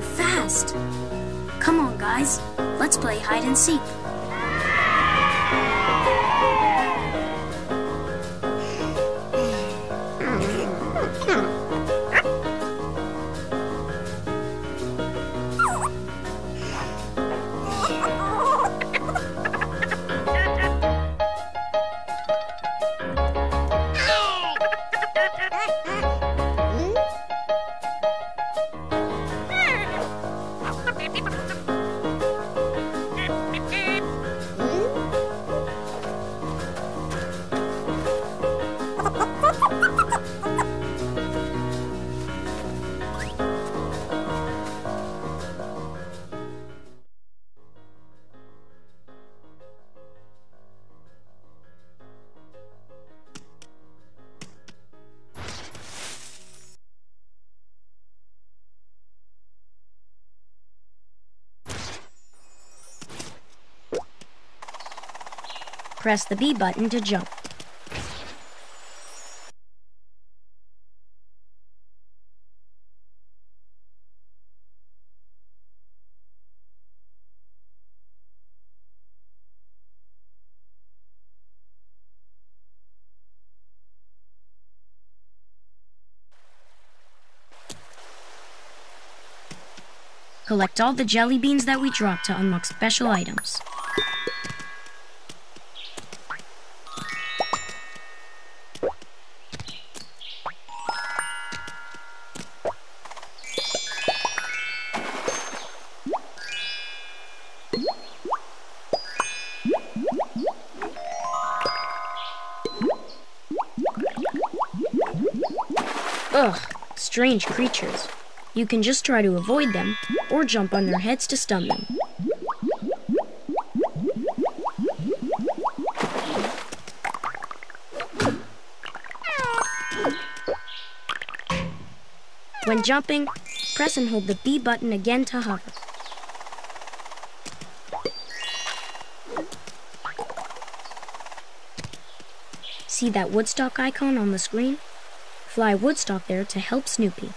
fast. Come on, guys. Let's play hide and seek. Press the B button to jump. Collect all the jelly beans that we drop to unlock special items. Creatures. You can just try to avoid them, or jump on their heads to stun them. When jumping, press and hold the B button again to hover. See that Woodstock icon on the screen? Fly Woodstock there to help Snoopy.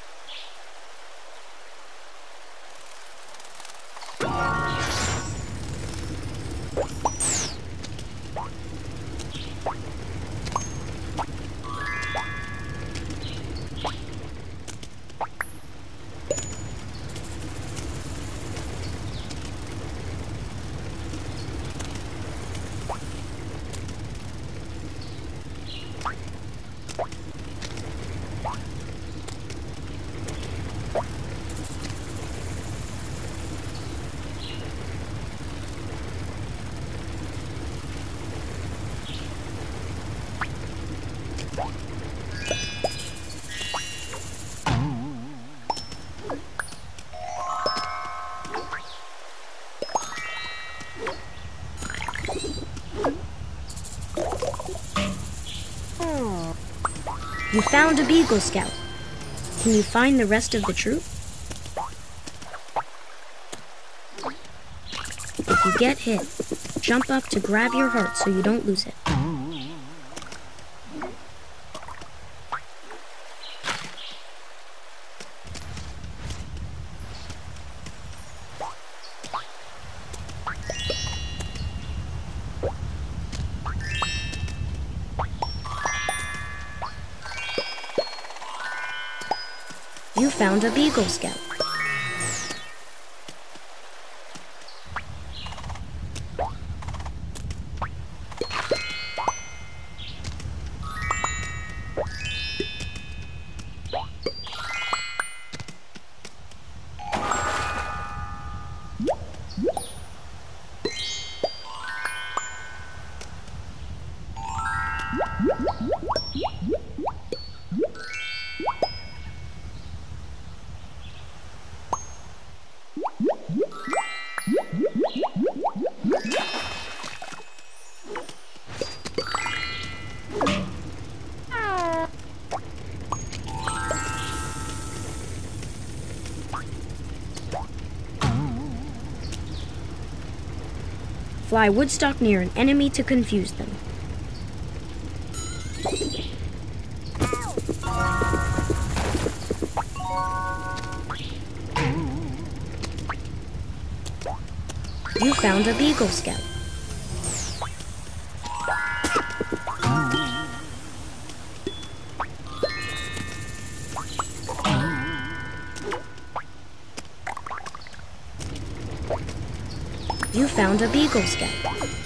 Found a Beagle Scout. Can you find the rest of the troop? If you get hit, jump up to grab your heart so you don't lose it. A Beagle Scout. fly Woodstock near an enemy to confuse them. You found a Beagle Scout. Found a Beagle Scout.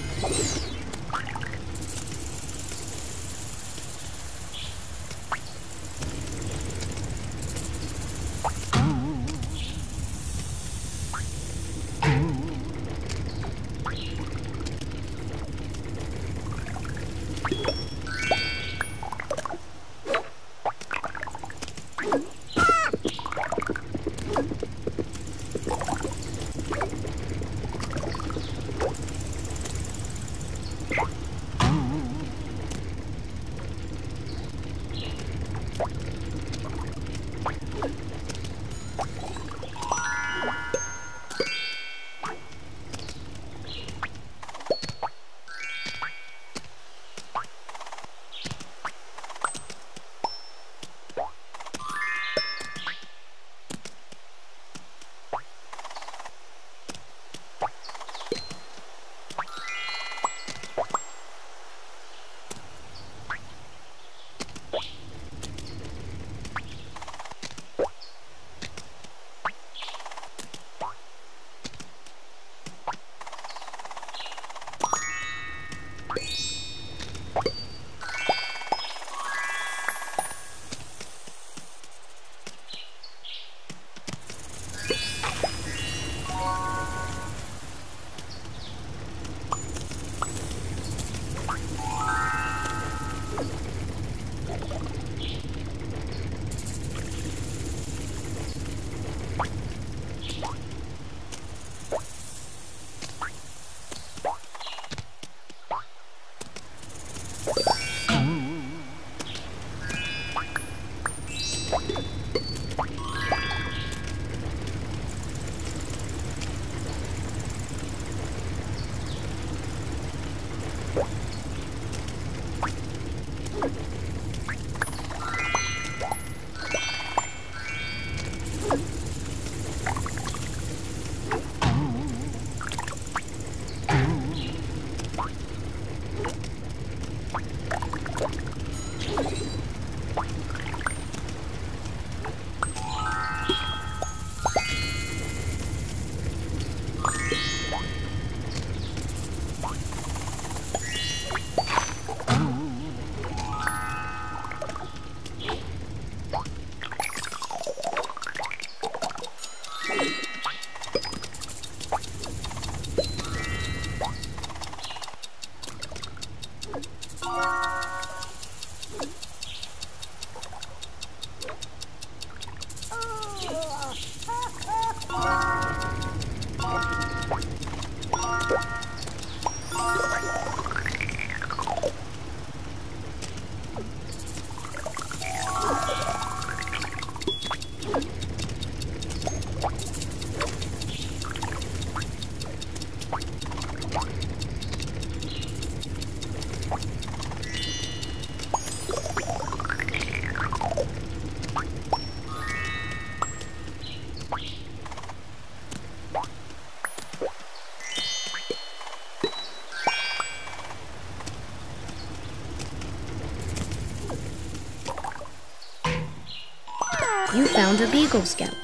Found a Beagle Scout.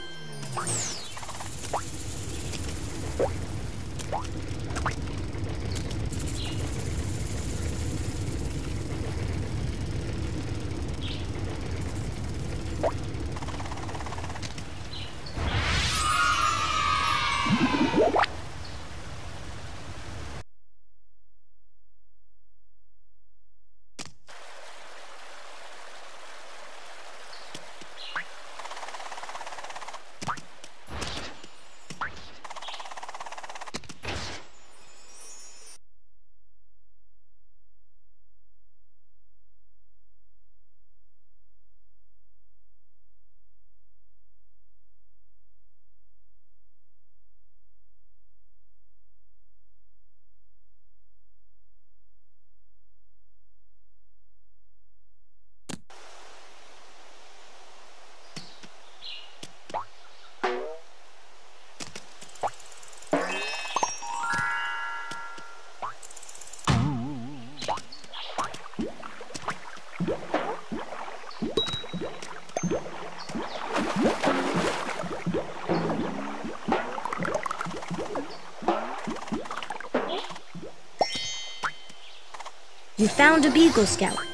Found a Beagle Scout.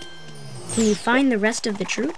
Can you find the rest of the troop?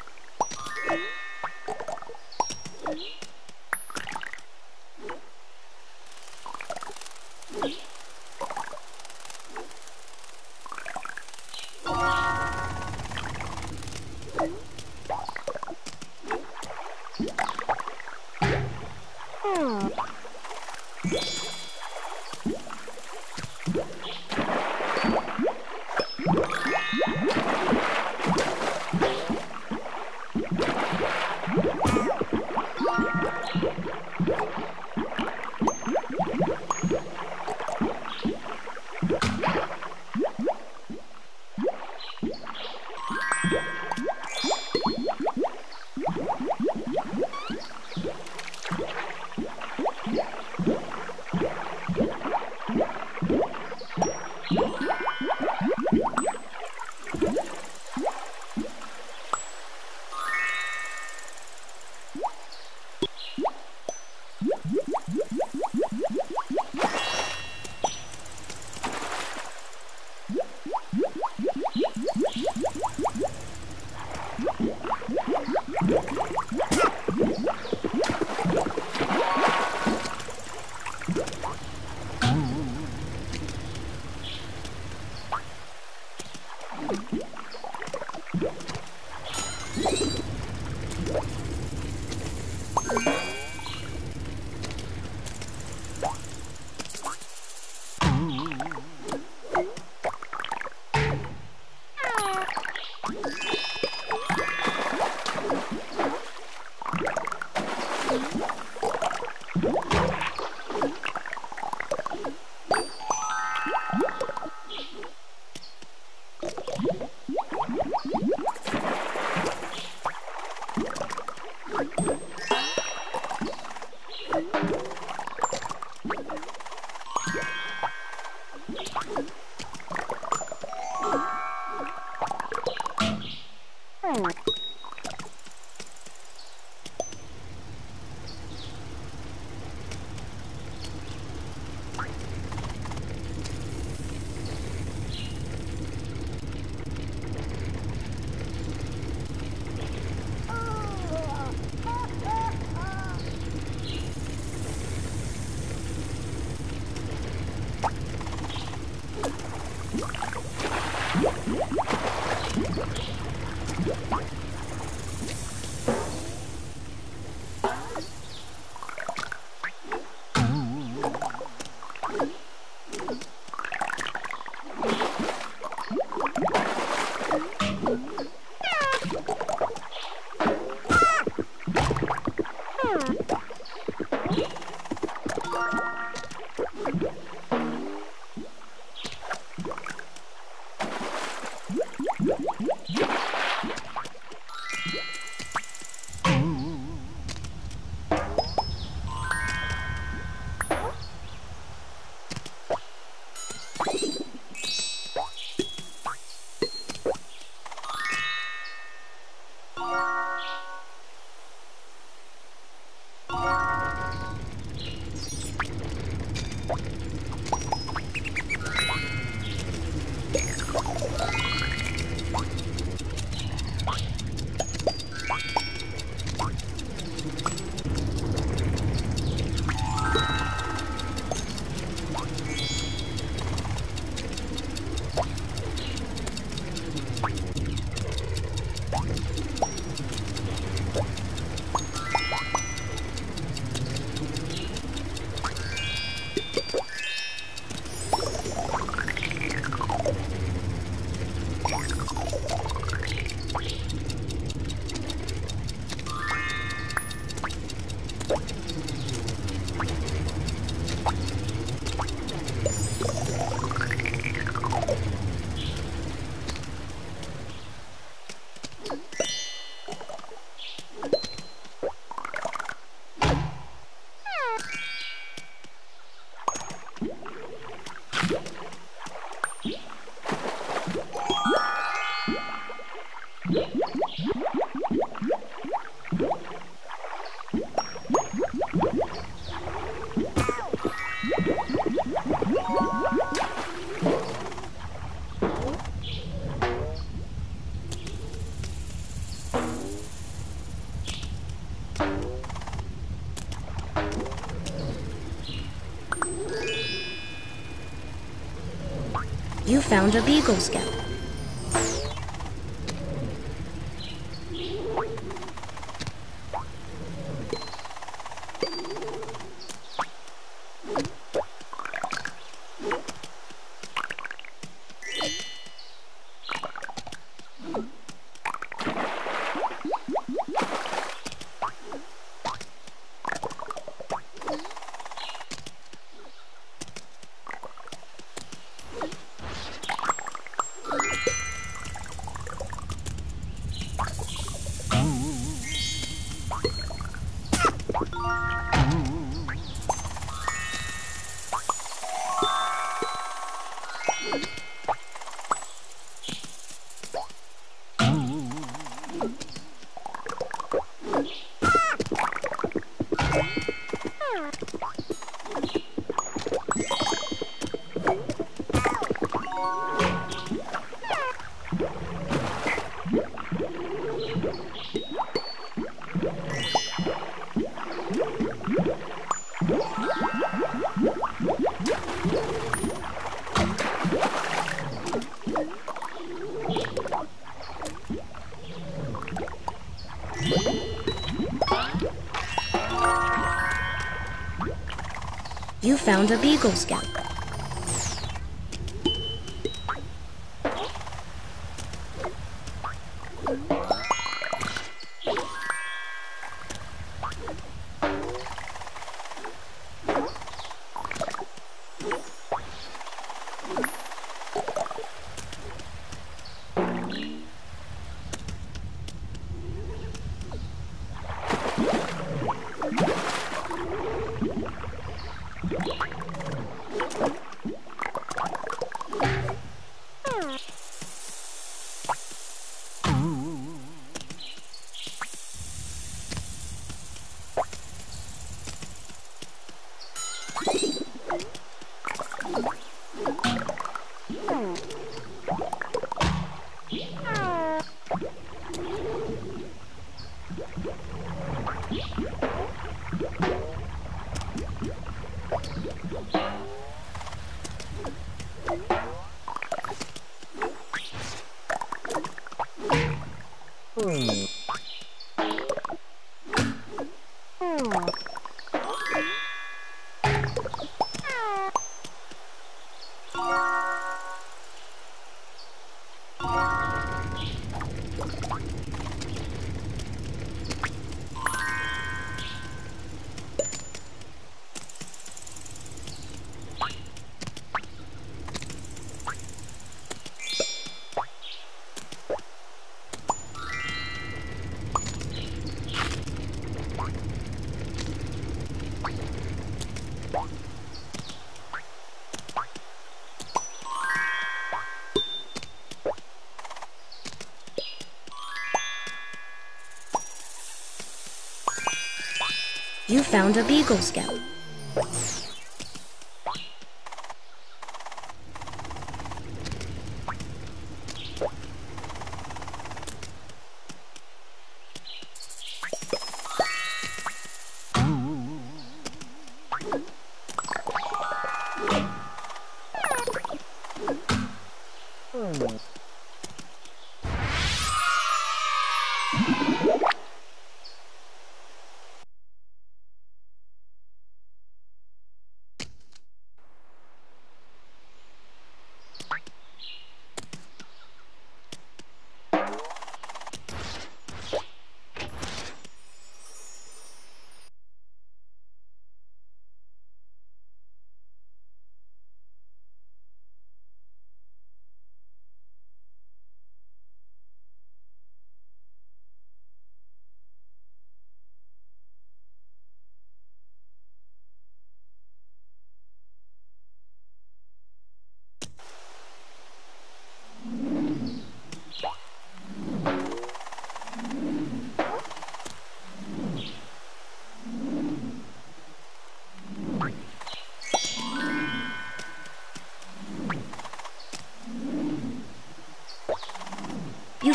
What? Found a Beagle Scout. A Scout. You found a Beagle Scout.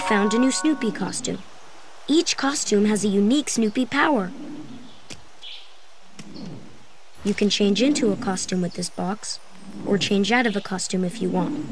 Found a new Snoopy costume. Each costume has a unique Snoopy power. You can change into a costume with this box, or change out of a costume if you want.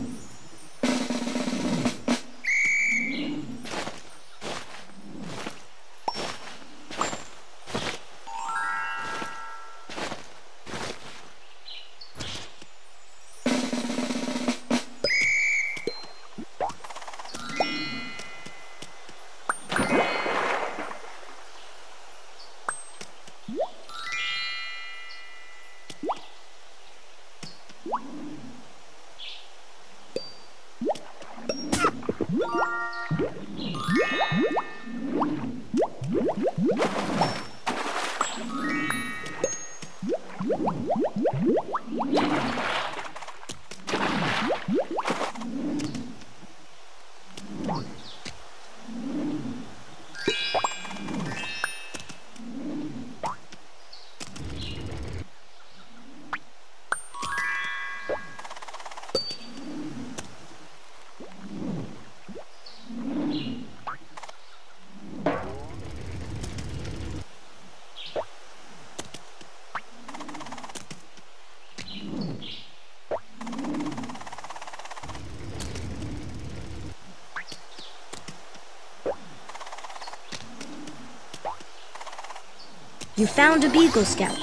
You found a Beagle Scout.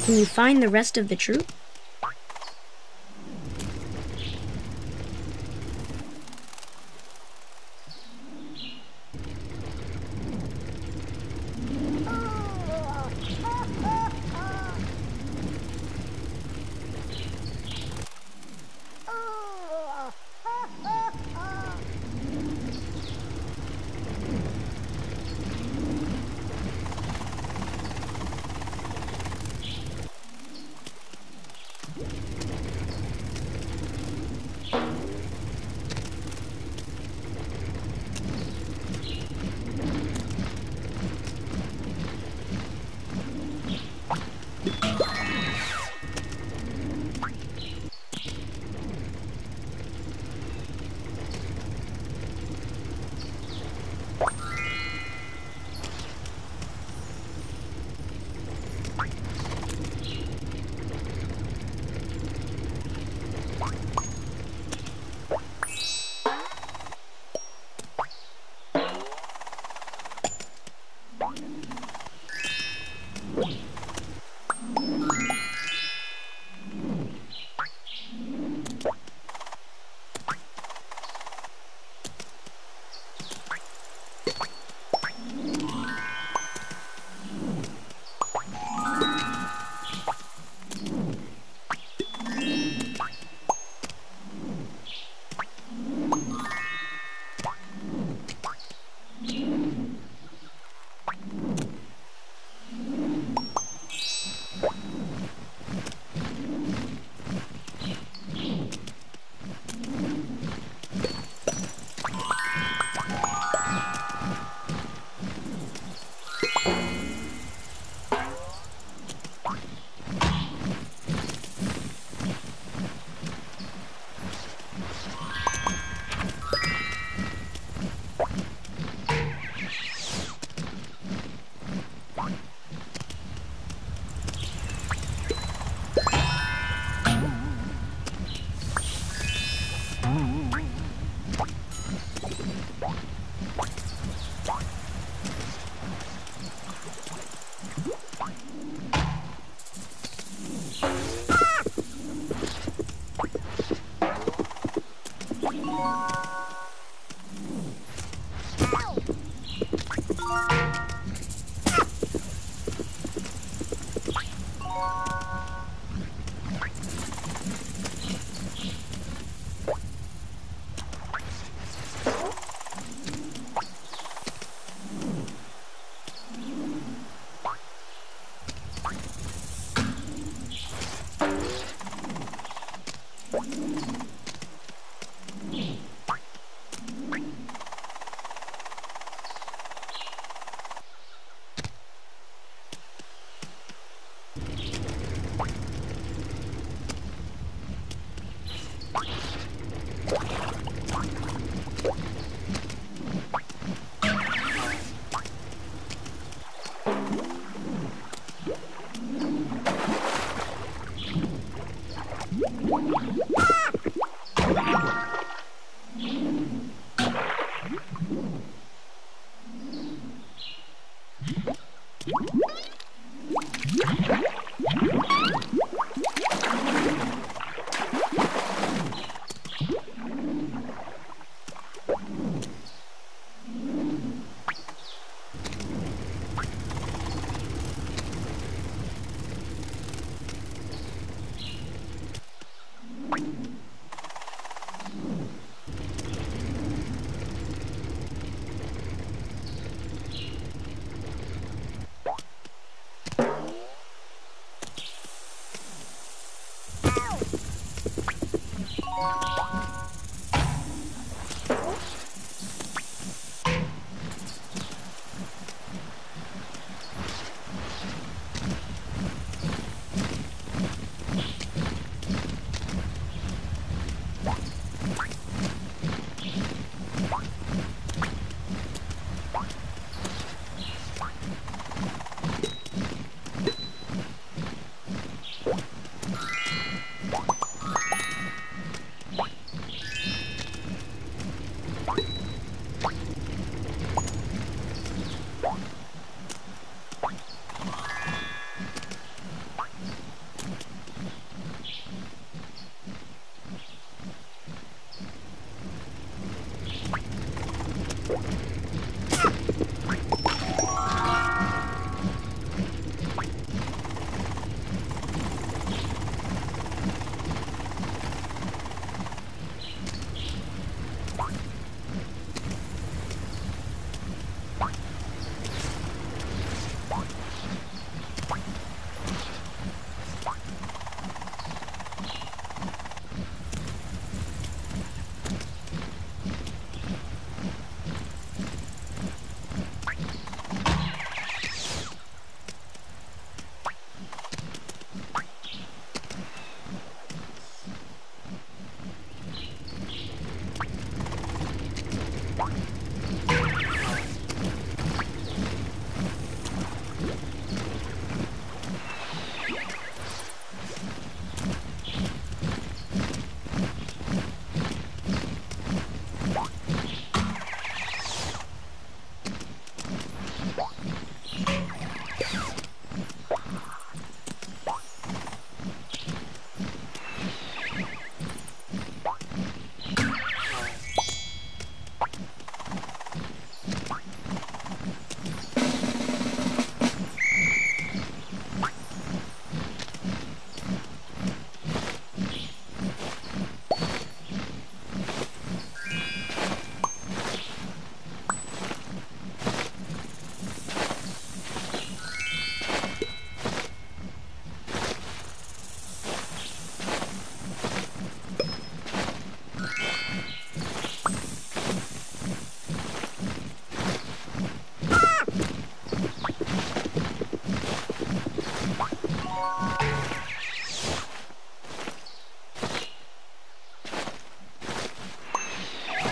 Can you find the rest of the troop?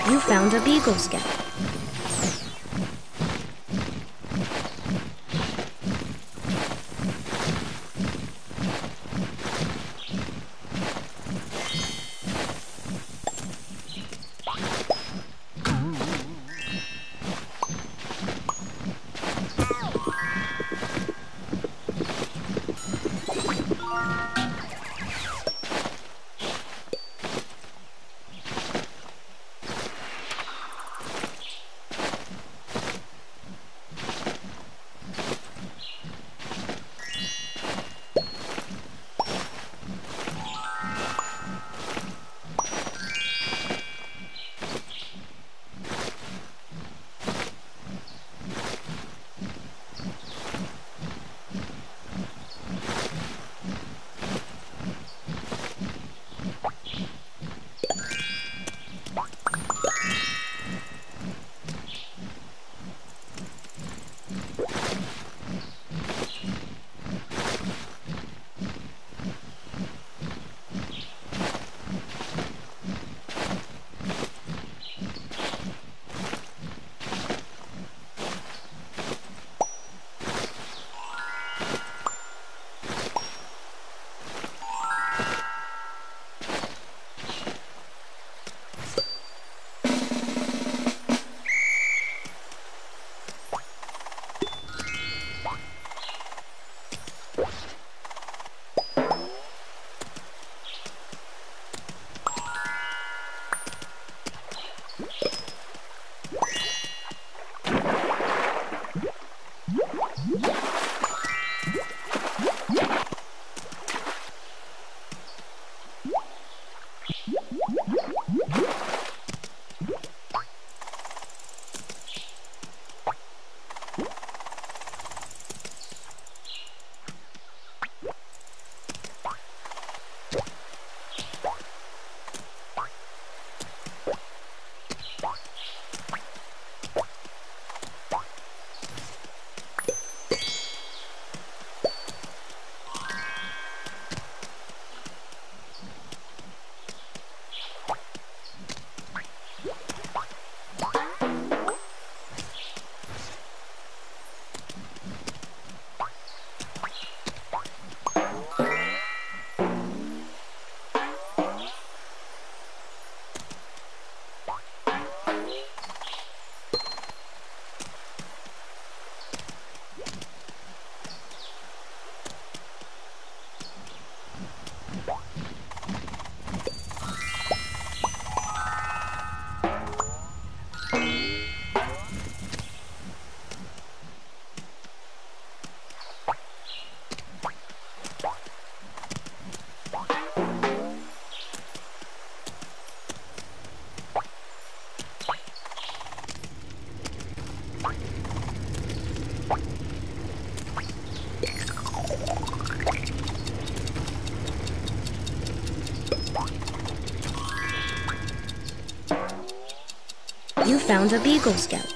You found a Beagle Scout. Found a Beagle Scout.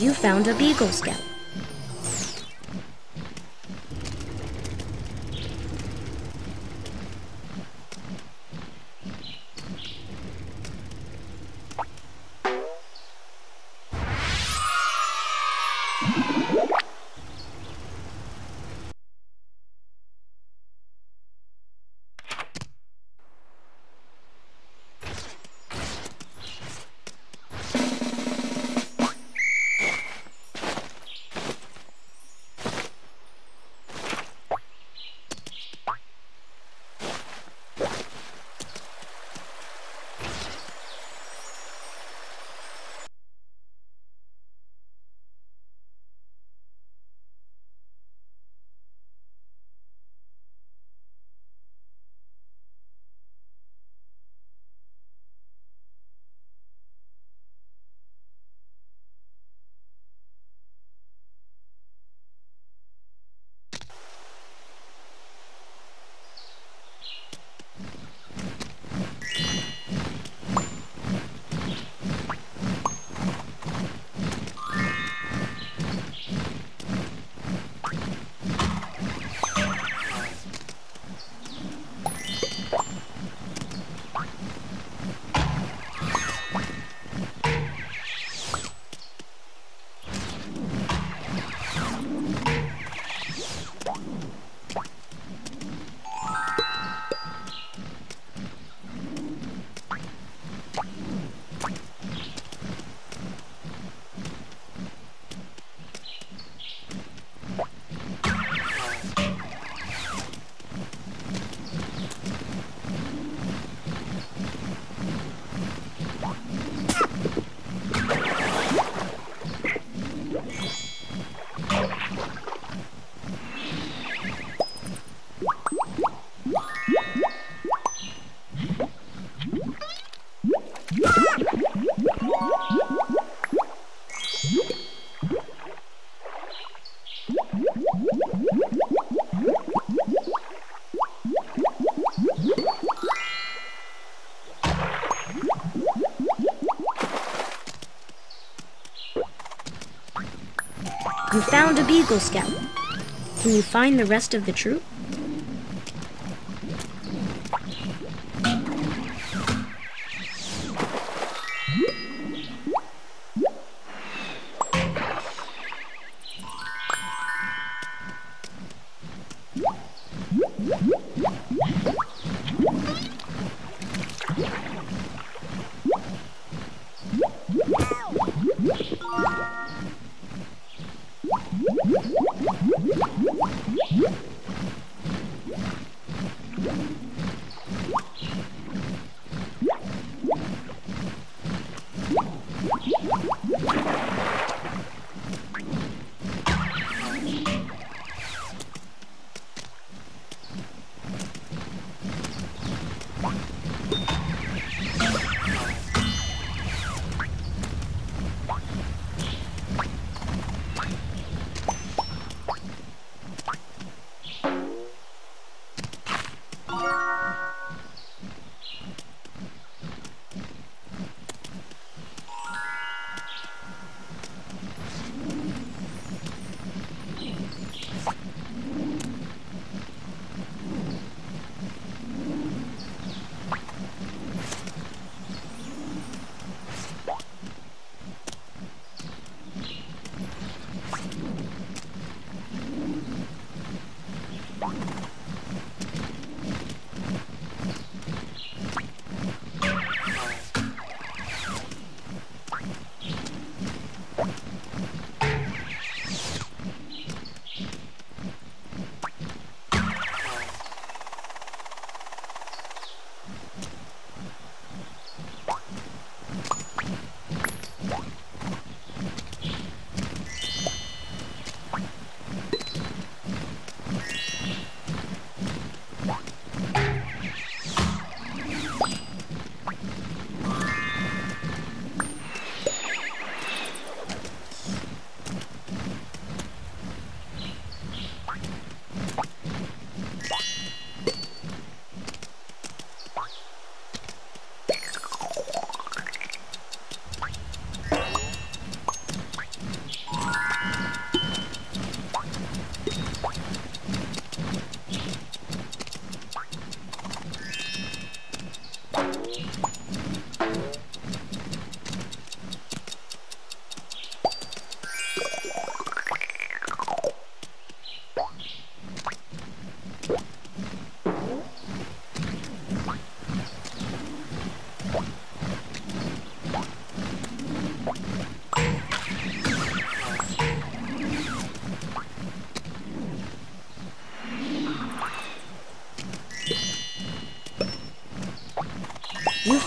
You found a Beagle Scout. Beagle Scout. Can you find the rest of the troop?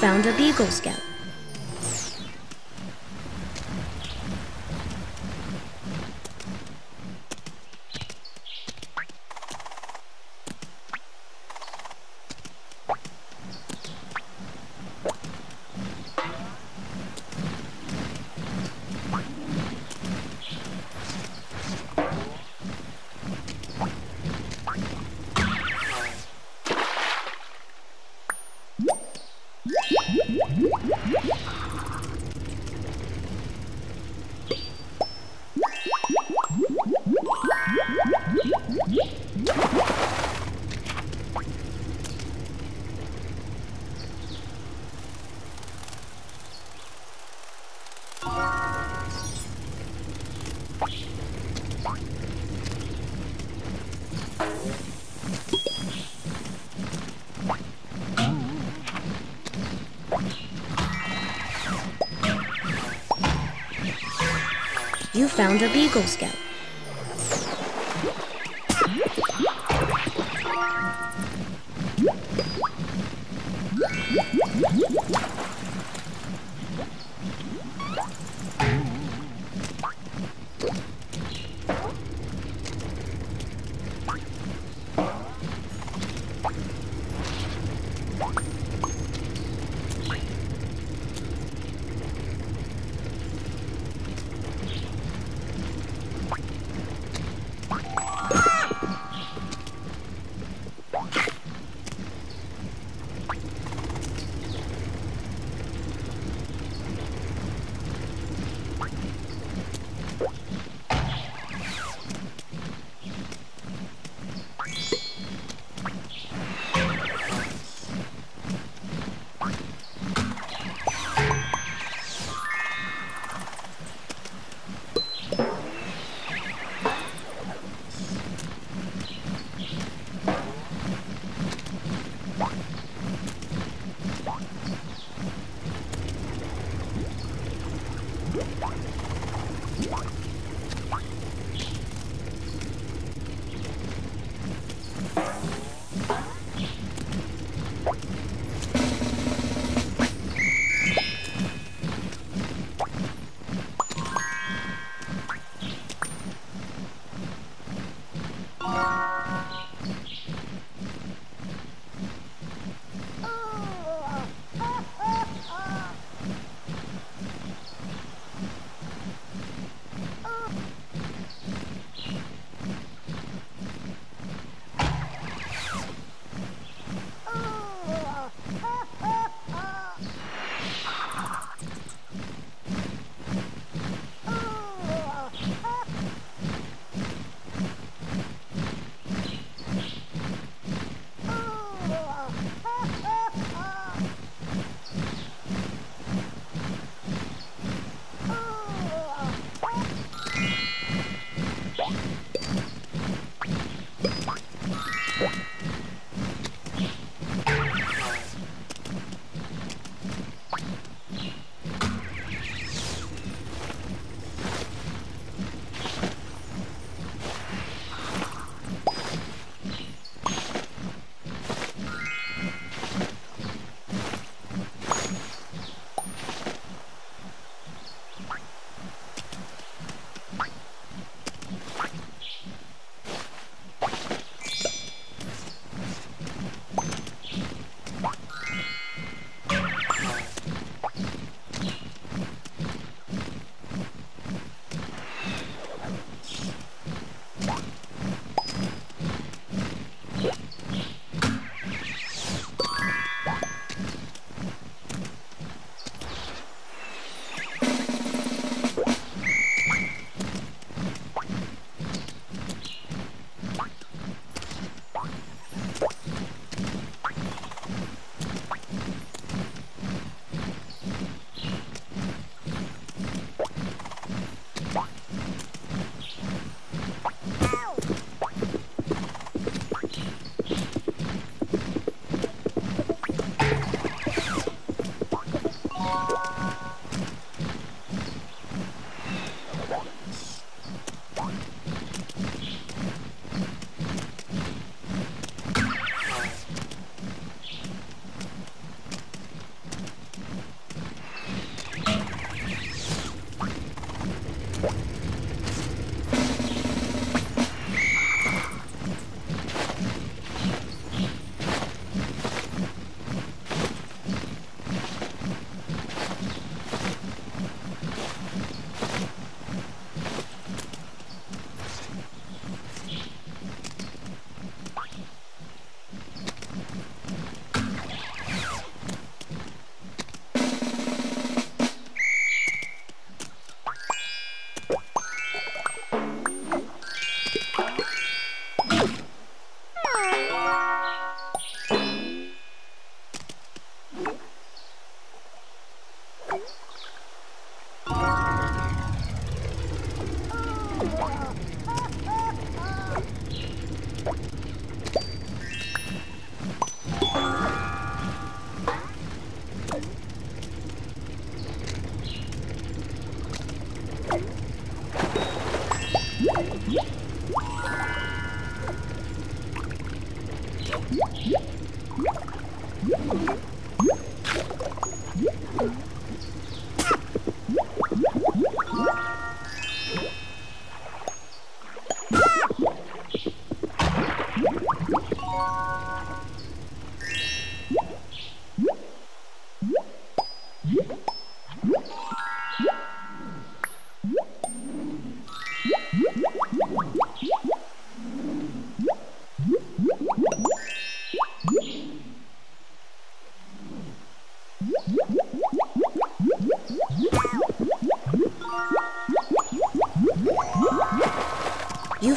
Found a Beagle Scout. Found a Beagle Scout.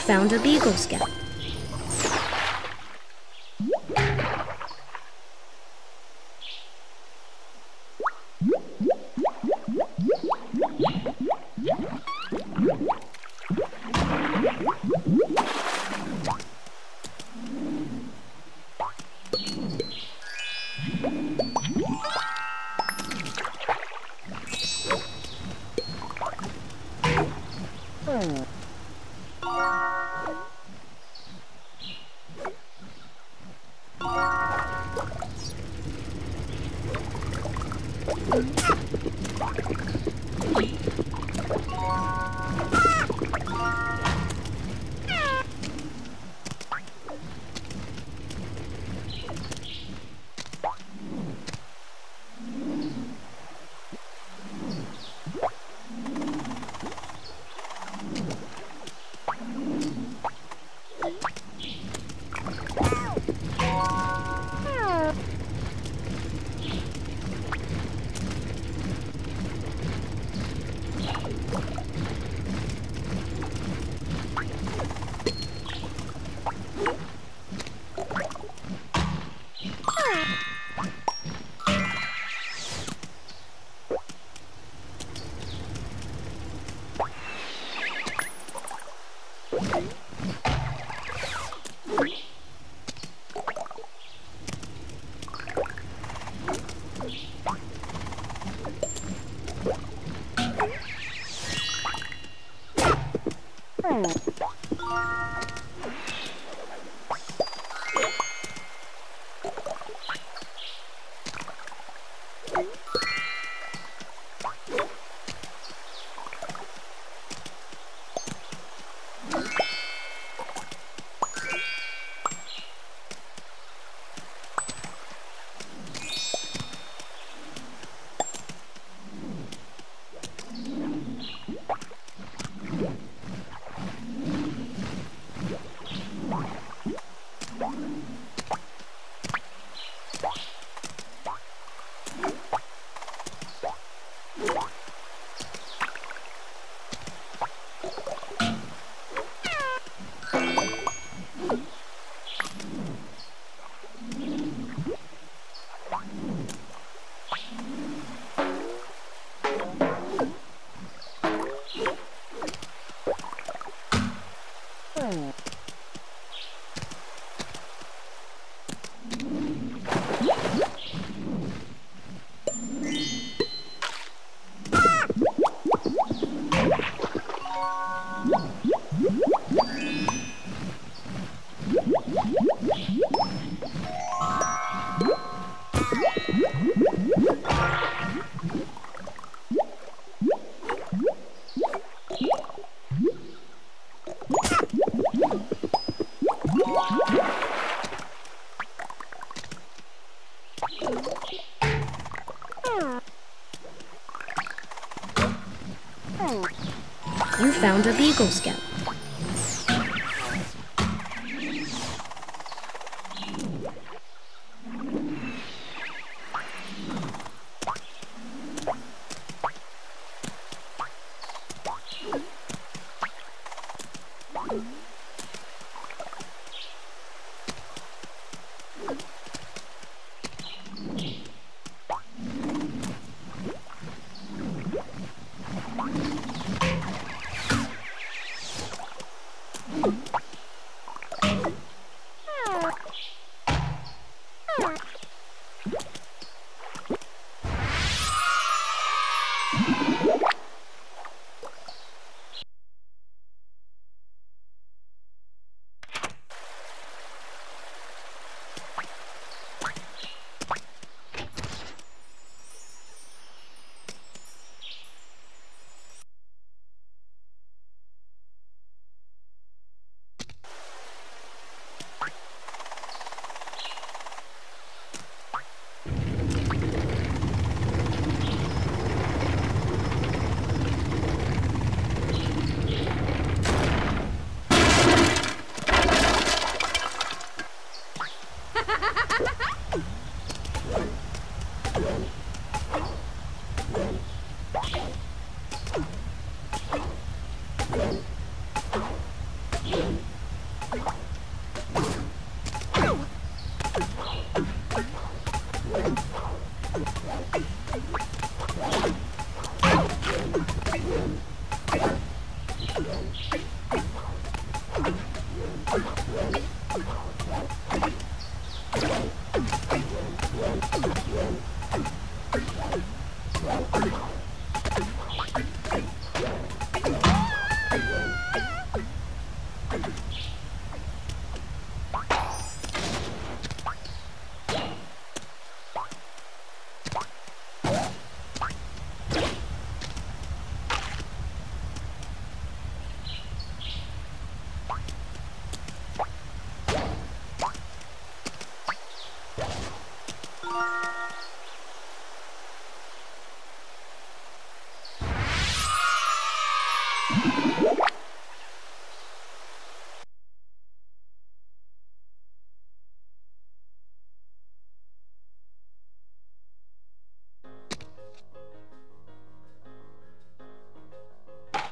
Found a Beagle Scout. A Scout.